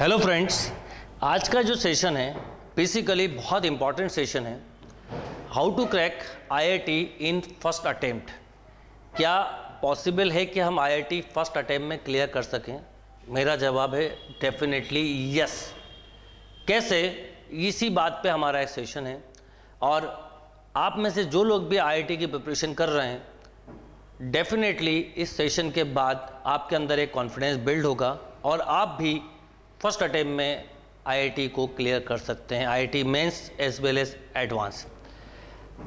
Hello friends आज का जो सेशन है बेसिकली बहुत इंपॉर्टेंट सेशन है. How to crack IIT in first attempt क्या पॉसिबल है कि हम आईआईटी फ़र्स्ट अटेम्प्ट में क्लियर कर सकें? मेरा जवाब है डेफिनेटली यस कैसे? इसी बात पे हमारा एक सेशन है. और आप में से जो लोग भी आईआईटी की प्रिपरेशन कर रहे हैं डेफिनेटली इस सेशन के बाद आपके अंदर एक कॉन्फिडेंस बिल्ड होगा और आप भी फ़र्स्ट अटेम्प्ट में आईआईटी को क्लियर कर सकते हैं, IIT mains as well as advance.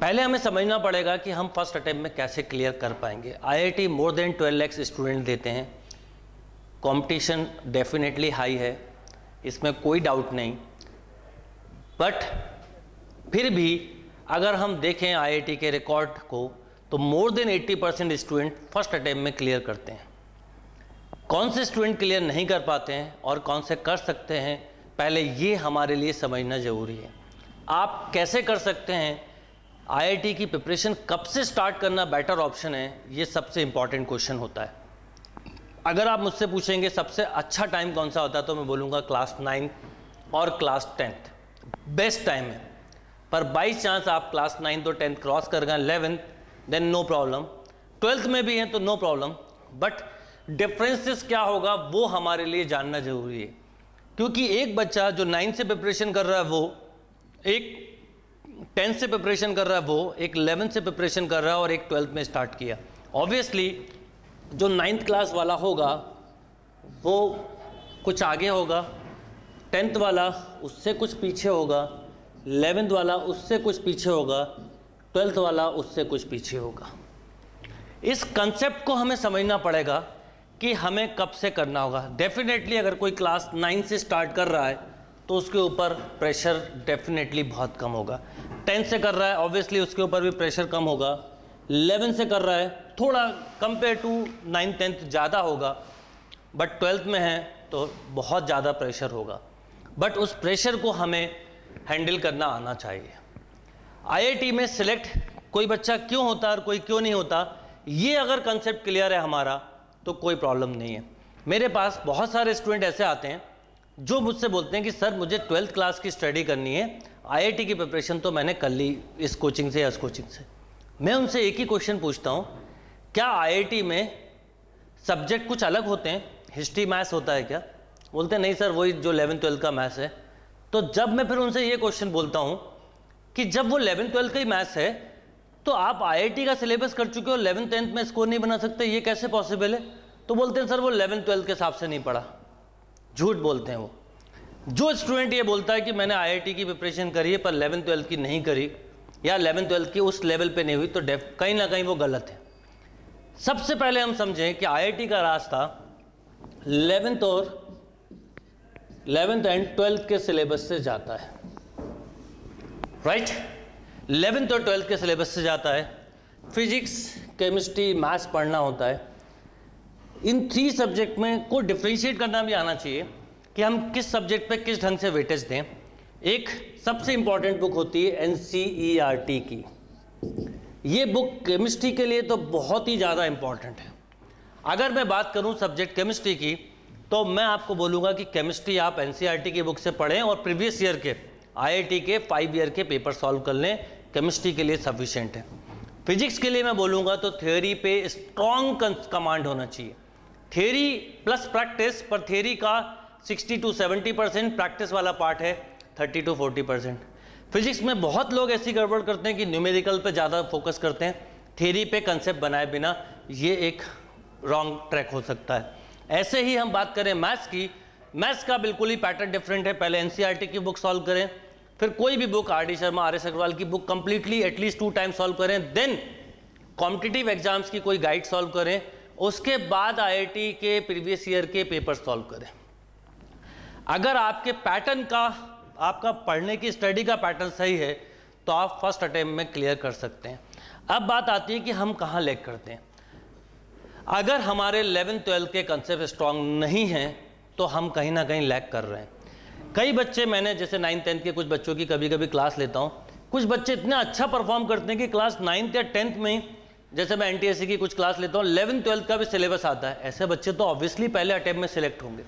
पहले हमें समझना पड़ेगा कि हम फ़र्स्ट अटेम्प्ट में कैसे क्लियर कर पाएँगे। IIT more than 12 lakhs student देते हैं। कंपटीशन डेफिनेटली हाई है, इसमें कोई डाउट नहीं। बट फिर भी अगर हम देखें आईआईटी के रिकॉर्ड को तो more than 80 percent student first attempt में क्लियर करते हैं। कौन से स्टूडेंट क्लियर नहीं कर पाते हैं और कौन से कर सकते हैं, पहले ये हमारे लिए समझना ज़रूरी है। आप कैसे कर सकते हैं? आईआईटी की प्रिपरेशन कब से स्टार्ट करना बेटर ऑप्शन है, ये सबसे इंपॉर्टेंट क्वेश्चन होता है। अगर आप मुझसे पूछेंगे सबसे अच्छा टाइम कौन सा होता है तो मैं बोलूँगा क्लास नाइन्थ और क्लास टेंथ बेस्ट टाइम है। पर बाई चांस आप क्लास नाइन्थ और टेंथ क्रॉस कर गए eleventh then no problem twelfth में भी हैं तो नो प्रॉब्लम बट डिफरेंसेस क्या होगा, वो हमारे लिए जानना ज़रूरी है। क्योंकि एक बच्चा जो नाइन्थ से प्रिपरेशन कर रहा है, वो एक टेंथ से प्रिपरेशन कर रहा है, वो एक इलेवेंथ से प्रिपरेशन कर रहा है और एक ट्वेल्थ में स्टार्ट किया। ऑब्वियसली जो नाइन्थ क्लास वाला होगा, वो कुछ आगे होगा टेंथ वाला उससे कुछ पीछे होगा इलेवेंथ वाला उससे कुछ पीछे होगा ट्वेल्थ वाला उससे कुछ पीछे होगा। इस कंसेप्ट को हमें समझना पड़ेगा कि हमें कब से करना होगा। डेफिनेटली अगर कोई क्लास नाइन से स्टार्ट कर रहा है तो उसके ऊपर प्रेशर डेफिनेटली बहुत कम होगा। टेंथ से कर रहा है ऑब्वियसली उसके ऊपर भी प्रेशर कम होगा। इलेवन से कर रहा है, थोड़ा कंपेयर टू नाइन्थ टेंथ ज़्यादा होगा। बट ट्वेल्थ में है तो बहुत ज़्यादा प्रेशर होगा। बट उस प्रेशर को हमें हैंडल करना आना चाहिए। आईआईटी में सिलेक्ट कोई बच्चा क्यों होता और कोई क्यों नहीं होता, ये अगर कंसेप्ट क्लियर है हमारा तो कोई प्रॉब्लम नहीं है। मेरे पास बहुत सारे स्टूडेंट ऐसे आते हैं, जो मुझसे बोलते हैं कि, सर, मुझे ट्वेल्थ क्लास की स्टडी करनी है। आईआईटी की प्रिपरेशन तो मैंने कर ली इस कोचिंग से या इस कोचिंग से। मैं उनसे एक ही क्वेश्चन पूछता हूँ, क्या आईआईटी में सब्जेक्ट कुछ अलग होते हैं? हिस्ट्री मैथ्स होता है क्या? बोलते हैं, नहीं सर, वही जो इलेवन ट्वेल्थ का मैथ्स है। तो जब मैं फिर उनसे ये क्वेश्चन बोलता हूँ कि, जब वो इलेवन ट्वेल्थ का ही मैथ्स है तो आप आईआईटी का सिलेबस कर चुके हो इलेवन टेंथ में स्कोर नहीं बना सकते, ये कैसे पॉसिबल है? तो बोलते हैं, सर, वो इलेवन ट्वेल्थ के हिसाब से नहीं पढ़ा। झूठ बोलते हैं वो। जो स्टूडेंट ये बोलता है कि मैंने आईआईटी की प्रिपरेशन करी है, पर इलेवन ट्वेल्थ की नहीं करी, या इलेवन ट्वेल्थ की उस लेवल पे नहीं हुई तो कहीं ना कहीं वो गलत है। सबसे पहले हम समझें कि आईआईटी का रास्ता इलेवेंथ और इलेवेंथ एंड ट्वेल्थ के सिलेबस से जाता है। राइट इलेवेंथ और ट्वेल्थ के सिलेबस से जाता है। फिजिक्स, केमिस्ट्री, मैथ्स पढ़ना होता है। इन थ्री सब्जेक्ट में को डिफ्रेंशिएट करना भी आना चाहिए कि हम किस सब्जेक्ट पे किस ढंग से वेटेज दें। एक सबसे इंपॉर्टेंट बुक होती है N C E R T की। ये बुक केमिस्ट्री के लिए तो बहुत ही ज़्यादा इंपॉर्टेंट है। अगर मैं बात करूँ सब्जेक्ट केमिस्ट्री की तो मैं आपको बोलूँगा कि केमिस्ट्री आप एन की बुक से पढ़ें और प्रीवियस ईयर के आईआईटी के फाइव ईयर के पेपर सॉल्व कर लें। केमिस्ट्री के लिए सफिशेंट है। फिजिक्स के लिए मैं बोलूँगा तो थ्योरी पे स्ट्रॉन्ग कमांड होना चाहिए। थ्योरी प्लस प्रैक्टिस पर थ्योरी का 60 टू 70 परसेंट प्रैक्टिस वाला पार्ट है 30 टू 40 परसेंट फिजिक्स में बहुत लोग ऐसी गड़बड़ करते हैं कि न्यूमेरिकल पे ज़्यादा फोकस करते हैं। थ्योरी पे कंसेप्ट बनाए बिना ये एक रॉन्ग ट्रैक हो सकता है। ऐसे ही हम बात करें मैथ्स की। मैथ्स का बिल्कुल ही पैटर्न डिफरेंट है। पहले एन की बुक सॉल्व करें। फिर कोई भी book, R D Sharma, R S Agarwal की book completely at least two time solve करें देन कॉम्पिटिटिव एग्ज़ाम्स की कोई गाइड सॉल्व करें, उसके बाद आईआईटी के प्रीवियस ईयर के पेपर सॉल्व करें। अगर आपके पैटर्न का, आपका पढ़ने की स्टडी का पैटर्न सही है तो आप फ़र्स्ट अटेम्प्ट में क्लियर कर सकते हैं। अब बात आती है कि हम कहाँ लैक करते हैं। अगर हमारे इलेवेंथ ट्वेल्थ के कंसेप्ट स्ट्रांग नहीं हैं तो हम कहीं ना कहीं लैक कर रहे हैं। कई बच्चे मैंने, जैसे नाइन्थ टेंथ के कुछ बच्चों की कभी कभी क्लास लेता हूँ, कुछ बच्चे इतना अच्छा परफॉर्म करते हैं कि क्लास नाइन्थ या टेंथ में ही, जैसे मैं एन की कुछ क्लास लेता हूँ इलेवन ट्वेल्थ का भी सिलेबस आता है। ऐसे बच्चे तो ऑब्वियसली पहले अटैम्प में सिलेक्ट होंगे।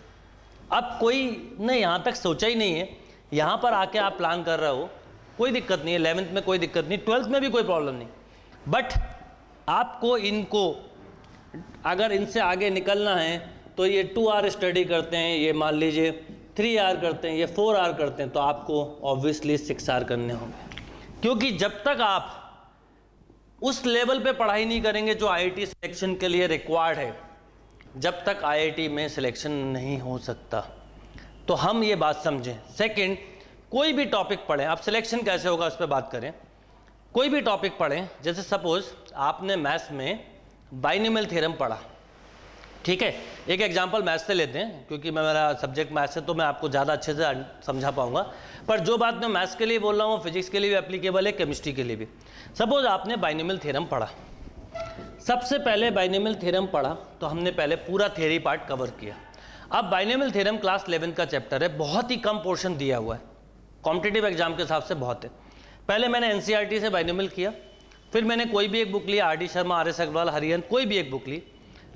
अब कोई ने यहाँ तक सोचा ही नहीं है, यहाँ पर आके आप प्लान कर रहे हो, कोई दिक्कत नहीं है इलेवेंथ में कोई दिक्कत नहीं ट्वेल्थ में भी कोई प्रॉब्लम नहीं। बट आपको इनको, अगर इनसे आगे निकलना है तो ये टू आर स्टडी करते हैं, ये मान लीजिए थ्री आर करते हैं या फोर आर करते हैं तो आपको ऑब्वियसली सिक्स आर करने होंगे। क्योंकि जब तक आप उस लेवल पे पढ़ाई नहीं करेंगे जो आईआईटी सिलेक्शन के लिए रिक्वायर्ड है, जब तक आईआईटी में सिलेक्शन नहीं हो सकता। तो हम ये बात समझें। सेकंड कोई भी टॉपिक पढ़ें, आप सिलेक्शन कैसे होगा उस पर बात करें। कोई भी टॉपिक पढ़ें, जैसे सपोज़ आपने मैथ्स में बाइनिमल थ्योरम पढ़ा। ठीक है, एक एग्जांपल मैथ्स से लेते हैं, क्योंकि मैं मेरा सब्जेक्ट मैथ्स है तो मैं आपको ज़्यादा अच्छे से समझा पाऊँगा। पर जो बात मैं मैथ्स के लिए बोल रहा हूँ फिजिक्स के लिए भी एप्लीकेबल है केमिस्ट्री के लिए भी। सपोज़ आपने बाइनिमल थ्योरम पढ़ा। सबसे पहले बाइनिमल थ्योरम पढ़ा तो हमने पहले पूरा थ्योरी पार्ट कवर किया। अब बाइनिमल थ्योरम क्लास 11 का चैप्टर है, बहुत ही कम पोर्शन दिया हुआ है। कॉम्पिटेटिव एग्ज़ाम के हिसाब से बहुत है। पहले मैंने एन से बाइनिमल किया, फिर मैंने कोई भी एक बुक लिया R D Sharma R S Agarwal हरियन कोई भी एक बुक ली।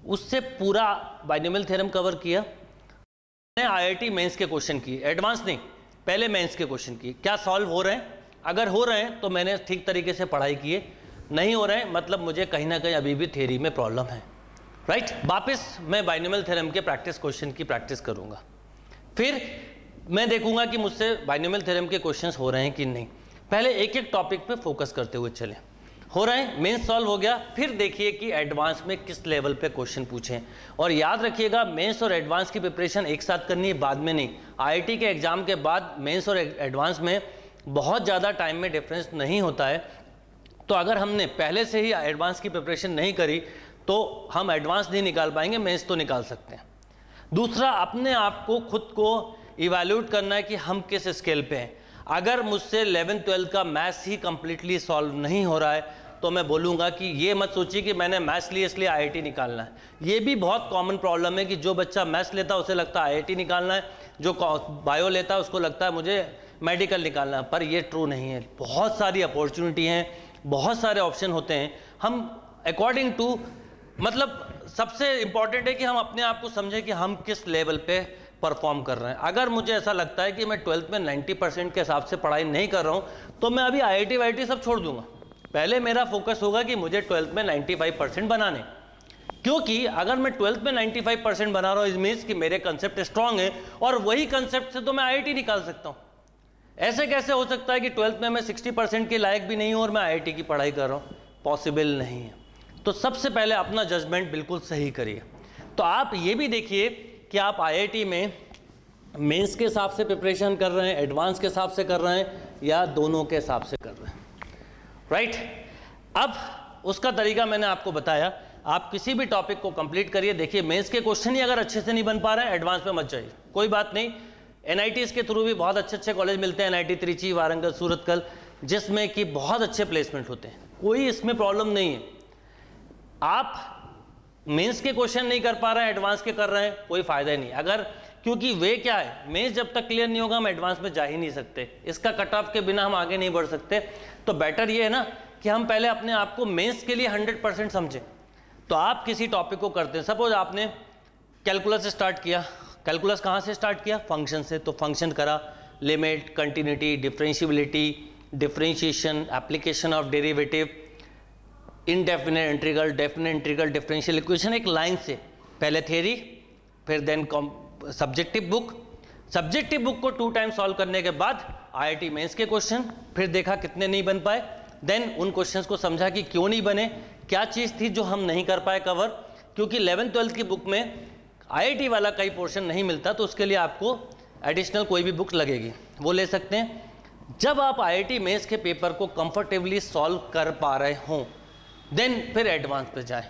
उससे पूरा बाइनिमल थ्योरम कवर किया। मैंने आईआईटी मेंस के क्वेश्चन किए। एडवांस नहीं, पहले मेंस के क्वेश्चन किए। क्या सॉल्व हो रहे हैं? अगर हो रहे हैं तो मैंने ठीक तरीके से पढ़ाई किए नहीं हो रहे हैं मतलब मुझे कहीं ना कहीं अभी भी थेरी में प्रॉब्लम है। राइट वापस मैं बाइनिमल थ्योरम के प्रैक्टिस क्वेश्चन की प्रैक्टिस करूँगा। फिर मैं देखूँगा कि मुझसे बाइनिमल थ्योरम के क्वेश्चंस हो रहे हैं कि नहीं। पहले एक एक टॉपिक पे फोकस करते हुए चले। हो रहे हैं मेन सॉल्व हो गया। फिर देखिए कि एडवांस में किस लेवल पे क्वेश्चन पूछें। और याद रखिएगा मेंस और एडवांस की प्रिपरेशन एक साथ करनी है, बाद में नहीं। आईआईटी के एग्ज़ाम के बाद मेंस और एडवांस में बहुत ज़्यादा टाइम में डिफरेंस नहीं होता है। तो अगर हमने पहले से ही एडवांस की प्रिपरेशन नहीं करी तो हम एडवांस नहीं निकाल पाएँगे मेंस तो निकाल सकते हैं। दूसरा, अपने आप को खुद को इवेल्यूट करना है कि हम किस स्केल पे हैं। अगर मुझसे इलेवेंथ ट्वेल्थ का मैथ्स ही कम्प्लीटली सॉल्व नहीं हो रहा है तो मैं बोलूँगा कि ये मत सोचिए कि मैंने मैथ्स लिए इसलिए आईआईटी निकालना है। ये भी बहुत कॉमन प्रॉब्लम है कि जो बच्चा मैथ्स लेता है, उसे लगता है आईआईटी निकालना है, जो बायो लेता है, उसको लगता है मुझे मेडिकल निकालना है। पर ये ट्रू नहीं है। बहुत सारी अपॉर्चुनिटी हैं, बहुत सारे ऑप्शन होते हैं। हम अकॉर्डिंग टू मतलब सबसे इंपॉर्टेंट है कि हम अपने आप को समझें कि हम किस लेवल पे परफॉर्म कर रहे हैं। अगर मुझे ऐसा लगता है कि मैं ट्वेल्थ में 90 परसेंट के हिसाब से पढ़ाई नहीं कर रहा हूँ तो मैं अभी आई आई सब छोड़ दूँगा। पहले मेरा फोकस होगा कि मुझे ट्वेल्थ में 95 परसेंट बनाने। क्योंकि अगर मैं ट्वेल्थ में 95 परसेंट बना रहा हूँ इस मीन्स कि मेरे कंसेप्ट स्ट्रांग है और वही कंसेप्ट से तो मैं आई निकाल सकता हूँ। ऐसे कैसे हो सकता है कि ट्वेल्थ में मैं 60 परसेंट के लायक भी नहीं हूँ और मैं आईआईटी की पढ़ाई कर रहा हूँ? पॉसिबल नहीं है। तो सबसे पहले अपना जजमेंट बिल्कुल सही करिए। तो आप ये भी देखिए कि आप आईआईटी में मेंस के हिसाब से प्रिपरेशन कर रहे हैं एडवांस के हिसाब से कर रहे हैं, या दोनों के हिसाब से कर रहे हैं? Right right? अब उसका तरीका मैंने आपको बताया। आप किसी भी टॉपिक को कंप्लीट करिए। देखिए, मेंस के क्वेश्चन ही अगर अच्छे से नहीं बन पा रहे हैं एडवांस में मत जाइए। कोई बात नहीं। एन के थ्रू भी बहुत अच्छे अच्छे कॉलेज मिलते हैं। एनआईटी त्रिची वारंगल सूरतकल जिसमें कि बहुत अच्छे प्लेसमेंट होते हैं। कोई इसमें प्रॉब्लम नहीं है। आप मेंस के क्वेश्चन नहीं कर पा रहे हैं, एडवांस के कर रहे हैं, कोई फ़ायदा ही नहीं। अगर, क्योंकि वे क्या है, मेंस जब तक क्लियर नहीं होगा, हम एडवांस में जा ही नहीं सकते। इसका कट ऑफ़ के बिना हम आगे नहीं बढ़ सकते। तो बेटर ये है ना, कि हम पहले अपने आप को मेंस के लिए हंड्रेड परसेंट समझें। तो आप किसी टॉपिक को करते हैं। सपोज़ आपने कैलकुलस स्टार्ट किया। कैलकुलस कहाँ से स्टार्ट किया? फ़ंक्शन से। तो फ़ंक्शन करा। Limit continuity differentiability differentiation application of derivative indefinite integral definite integral differential equation एक लाइन से। पहले थेरी फिर then come subjective book subjective book को टू टाइम सॉल्व करने के बाद आईआईटी मेंस के क्वेश्चन फिर देखा कितने नहीं बन पाए। देन उन क्वेश्चंस को समझा कि क्यों नहीं बने, क्या चीज़ थी जो हम नहीं कर पाए कवर क्योंकि इलेवेंथ ट्वेल्थ की बुक में आईआईटी वाला कई पोर्शन नहीं मिलता तो उसके लिए आपको एडिशनल कोई भी बुक लगेगी। वो ले सकते हैं। जब आप आईआईटी मेंस के पेपर को कंफर्टेबली सॉल्व कर पा रहे हों देन फिर एडवांस पे जाए।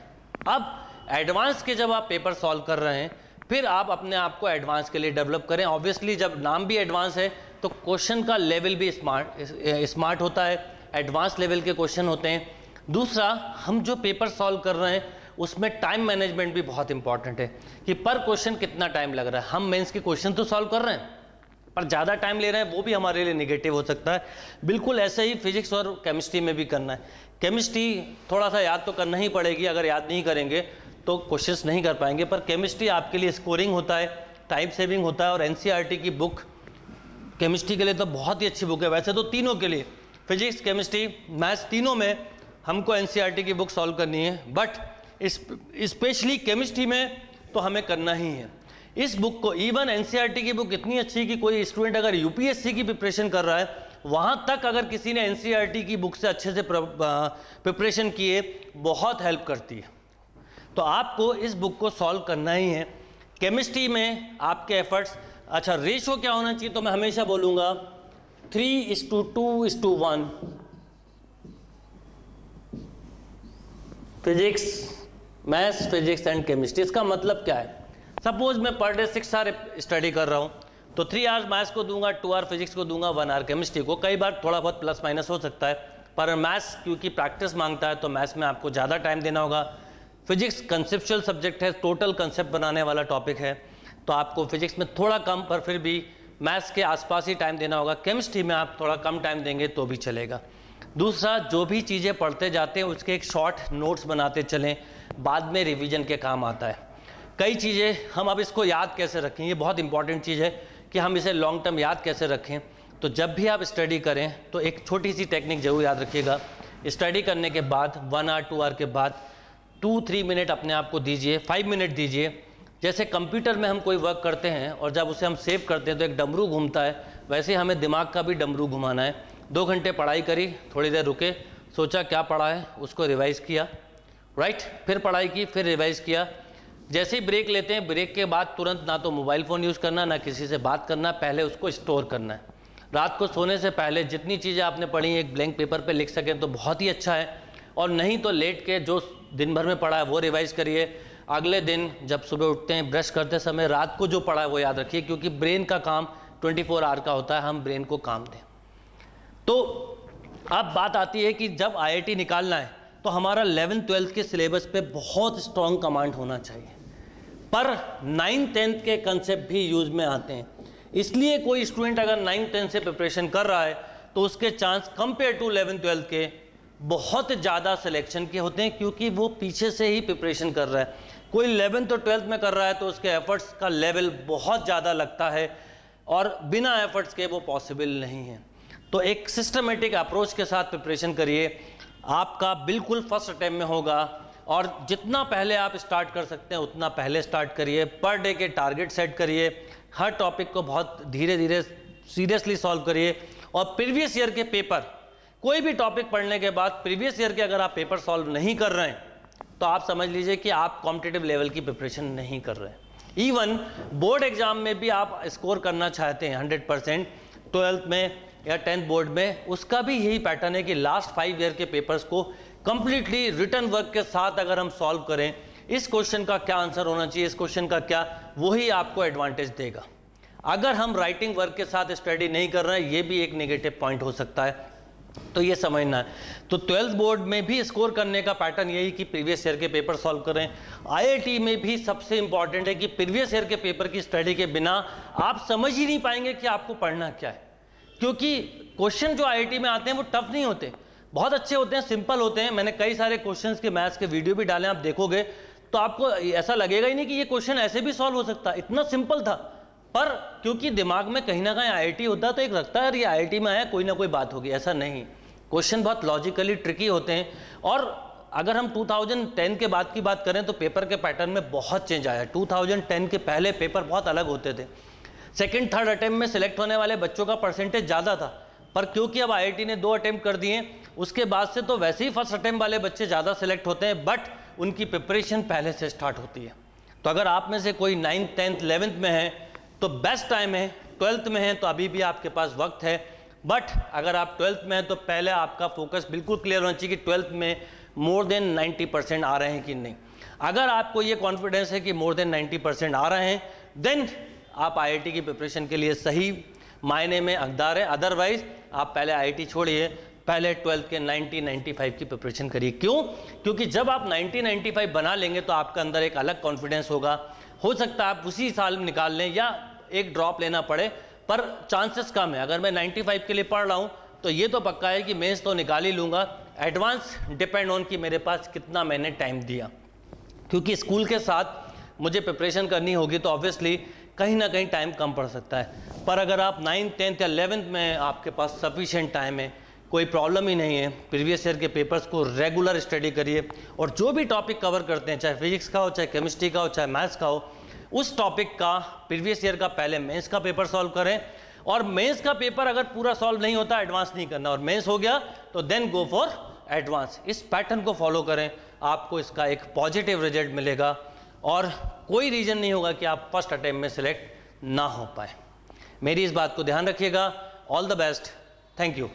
अब एडवांस के जब आप पेपर सॉल्व कर रहे हैं, फिर आप अपने आप को एडवांस के लिए डेवलप करें। ऑब्वियसली जब नाम भी एडवांस है तो क्वेश्चन का लेवल भी स्मार्ट स्मार्ट होता है। एडवांस लेवल के क्वेश्चन होते हैं। दूसरा, हम जो पेपर सॉल्व कर रहे हैं, उसमें टाइम मैनेजमेंट भी बहुत इंपॉर्टेंट है कि पर क्वेश्चन कितना टाइम लग रहा है। हम मेंस के क्वेश्चन तो सॉल्व कर रहे हैं। पर ज़्यादा टाइम ले रहे हैं, वो भी हमारे लिए निगेटिव हो सकता है। बिल्कुल ऐसे ही फिजिक्स और केमिस्ट्री में भी करना है। केमिस्ट्री थोड़ा सा याद तो करना ही पड़ेगी, अगर याद नहीं करेंगे तो कोशिश नहीं कर पाएँगे। पर केमिस्ट्री आपके लिए स्कोरिंग होता है टाइम सेविंग होता है और एन e की बुक केमिस्ट्री के लिए तो बहुत ही अच्छी बुक है। वैसे तो तीनों के लिए फिजिक्स केमिस्ट्री मैथ्स तीनों में हमको एन e की बुक सॉल्व करनी है। बट स्पेशली केमिस्ट्री में तो हमें करना ही है। इस बुक को इवन एन e की बुक इतनी अच्छी कि कोई स्टूडेंट अगर यूपीएससी की प्रिपरेशन कर रहा है, वहाँ तक अगर किसी ने एन e की बुक से अच्छे से प्रिपरेशन किए, बहुत हेल्प करती है। तो आपको इस बुक को सॉल्व करना ही है। केमिस्ट्री में आपके एफर्ट्स अच्छा रेशो क्या होना चाहिए तो मैं हमेशा बोलूँगा three is two two is two one physics maths physics and chemistry इसका मतलब क्या है? सपोज़ मैं per day six hour study कर रहा हूँ तो थ्री आवर्स मैथ्स को दूँगा टू आवर फिजिक्स को दूँगा वन आवर केमिस्ट्री को। कई बार थोड़ा बहुत प्लस माइनस हो सकता है, पर मैथ्स क्योंकि प्रैक्टिस माँगता है तो मैथ्स में आपको ज़्यादा टाइम देना होगा। फिजिक्स कंसेप्चुअल सब्जेक्ट है टोटल कंसेप्ट बनाने वाला टॉपिक है तो आपको फिजिक्स में थोड़ा कम, पर फिर भी मैथ्स के आसपास ही टाइम देना होगा। केमिस्ट्री में आप थोड़ा कम टाइम देंगे तो भी चलेगा। दूसरा, जो भी चीज़ें पढ़ते जाते हैं, उसके एक शॉर्ट नोट्स बनाते चलें, बाद में रिवीजन के काम आता है। कई चीज़ें हम अब इसको याद कैसे रखें? ये बहुत इंपॉर्टेंट चीज़ है कि हम इसे लॉन्ग टर्म याद कैसे रखें। तो जब भी आप स्टडी करें तो एक छोटी सी टेक्निक ज़रूर याद रखिएगा। स्टडी करने के बाद वन आवर टू आवर के बाद टू थ्री मिनट अपने आप को दीजिए फाइव मिनट दीजिए। जैसे कंप्यूटर में हम कोई वर्क करते हैं और जब उसे हम सेव करते हैं तो एक डमरू घूमता है। वैसे हमें दिमाग का भी डमरू घुमाना है। दो घंटे पढ़ाई करी, थोड़ी देर रुके, सोचा क्या पढ़ा है, उसको रिवाइज़ किया। राइट फिर पढ़ाई की, फिर रिवाइज़ किया। जैसे ही ब्रेक लेते हैं ब्रेक के बाद तुरंत ना तो मोबाइल फ़ोन यूज़ करना, ना किसी से बात करना, पहले उसको स्टोर करना है। रात को सोने से पहले जितनी चीज़ें आपने पढ़ी, एक ब्लैंक पेपर पे लिख सकें तो बहुत ही अच्छा है। और नहीं तो लेट के जो दिन भर में पढ़ा है, वो रिवाइज़ करिए। अगले दिन जब सुबह उठते हैं ब्रश करते समय रात को जो पढ़ा है, वो याद रखिए, क्योंकि ब्रेन का काम 24 फोर आवर का होता है, हम ब्रेन को काम दें। तो अब बात आती है कि जब आईआईटी निकालना है तो हमारा इलेवेंथ ट्वेल्थ के सिलेबस पे बहुत स्ट्रॉन्ग कमांड होना चाहिए। पर नाइन्थ टेंथ के कंसेप्ट भी यूज़ में आते हैं। इसलिए कोई स्टूडेंट अगर नाइन्थ टेंथ से प्रिपरेशन कर रहा है तो उसके chance compare to eleven twelfth के बहुत ज़्यादा सिलेक्शन के होते हैं, क्योंकि वो पीछे से ही प्रिपरेशन कर रहा है। कोई इलेवेंथ और ट्वेल्थ में कर रहा है तो उसके एफर्ट्स का लेवल बहुत ज़्यादा लगता है और बिना एफर्ट्स के वो पॉसिबल नहीं है। तो एक सिस्टमेटिक अप्रोच के साथ प्रिपरेशन करिए। आपका बिल्कुल फ़र्स्ट अटैम्प में होगा। और जितना पहले आप स्टार्ट कर सकते हैं, उतना पहले स्टार्ट करिए। पर डे के टारगेट सेट करिए। हर टॉपिक को बहुत धीरे धीरे सीरियसली सॉल्व करिए। और प्रीवियस ईयर के पेपर कोई भी टॉपिक पढ़ने के बाद प्रीवियस ईयर के अगर आप पेपर सॉल्व नहीं कर रहे हैं तो आप समझ लीजिए कि आप कॉम्पिटेटिव लेवल की प्रिपरेशन नहीं कर रहे हैं। इवन बोर्ड एग्ज़ाम में भी आप स्कोर करना चाहते हैं हंड्रेड परसेंट ट्वेल्थ में या टेंथ बोर्ड में, उसका भी यही पैटर्न है कि लास्ट फाइव ईयर के पेपर्स को कंप्लीटली रिटर्न वर्क के साथ अगर हम सॉल्व करें, इस क्वेश्चन का क्या आंसर होना चाहिए, इस क्वेश्चन का क्या, वही आपको एडवांटेज देगा। अगर हम राइटिंग वर्क के साथ स्टडी नहीं कर रहे हैं, ये भी एक नेगेटिव पॉइंट हो सकता है। तो ये समझना है। तो ट्वेल्थ बोर्ड में भी स्कोर करने का पैटर्न यही कि प्रीवियस ईयर के पेपर सॉल्व करें। आईआईटी में भी सबसे इंपॉर्टेंट है कि प्रीवियस ईयर के पेपर की स्टडी के बिना आप समझ ही नहीं पाएँगे कि आपको पढ़ना क्या है। क्योंकि क्वेश्चन जो आईआईटी में आते हैं, वो टफ नहीं होते। बहुत अच्छे होते हैं सिंपल होते हैं। मैंने कई सारे क्वेश्चन के मैथ्स के वीडियो भी डाले, आप देखोगे। तो आपको ऐसा लगेगा ही नहीं कि ये क्वेश्चन ऐसे भी सॉल्व हो सकता। इतना सिंपल था। पर क्योंकि दिमाग में कहीं ना कहीं आई होता तो एक लगता है ये आई में आया, कोई ना कोई बात होगी। ऐसा नहीं। क्वेश्चन बहुत लॉजिकली ट्रिकी होते हैं। और अगर हम 2010 के बाद की बात करें तो पेपर के पैटर्न में बहुत चेंज आया। 2010 के पहले पेपर बहुत अलग होते थे। सेकेंड थर्ड अटैम्प्ट में सिलेक्ट होने वाले बच्चों का परसेंटेज ज़्यादा था। पर क्योंकि अब आईआईटी ने दो अटैम्प्ट कर दिए, उसके बाद से तो वैसे ही फ़र्स्ट अटैम्प्ट वाले बच्चे ज़्यादा सेलेक्ट होते हैं बट उनकी प्रिपरेशन पहले से स्टार्ट होती है। तो अगर आप में से कोई नाइन्थ टेंथ इलेवेंथ में है तो बेस्ट टाइम है ट्वेल्थ में है तो अभी भी आपके पास वक्त है। बट अगर आप ट्वेल्थ में हैं तो पहले आपका फोकस बिल्कुल क्लियर होना चाहिए कि ट्वेल्थ में मोर देन 90 परसेंट आ रहे हैं कि नहीं। अगर आपको ये कॉन्फिडेंस है कि मोर देन 90 परसेंट आ रहे हैं देन आप आईआईटी की प्रिपरेशन के लिए सही मायने में हकदार है। अदरवाइज़ आप पहले आईआईटी छोड़िए, पहले ट्वेल्थ के 90 95 की प्रिपरेशन करिए। क्यों? क्योंकि जब आप 90 95 बना लेंगे तो आपका अंदर एक अलग कॉन्फिडेंस होगा। हो सकता है आप उसी साल में निकाल लें या एक ड्रॉप लेना पड़े, पर चांसेस कम है। अगर मैं 95 के लिए पढ़ रहा हूँ तो ये तो पक्का है कि मेंस तो निकाल ही लूँगा। एडवांस डिपेंड ऑन कि मेरे पास कितना मैंने टाइम दिया। क्योंकि स्कूल के साथ मुझे प्रिपरेशन करनी होगी तो ऑब्वियसली कहीं ना कहीं टाइम कम पड़ सकता है। पर अगर आप नाइन्थ टेंथ या एलेवेंथ में आपके पास सफिशेंट टाइम है, कोई प्रॉब्लम ही नहीं है। प्रीवियस ईयर के पेपर्स को रेगुलर स्टडी करिए और जो भी टॉपिक कवर करते हैं, चाहे फिजिक्स का हो, चाहे केमिस्ट्री का हो, चाहे मैथ्स का हो, उस टॉपिक का प्रीवियस ईयर का पहले मेंस का पेपर सॉल्व करें। और मेंस का पेपर अगर पूरा सॉल्व नहीं होता एडवांस नहीं करना। और मेंस हो गया तो देन गो फॉर एडवांस इस पैटर्न को फॉलो करें। आपको इसका एक पॉजिटिव रिज़ल्ट मिलेगा। और कोई रीज़न नहीं होगा कि आप फ़र्स्ट अटैम्प में सिलेक्ट ना हो पाए। मेरी इस बात को ध्यान रखिएगा। All the best thank you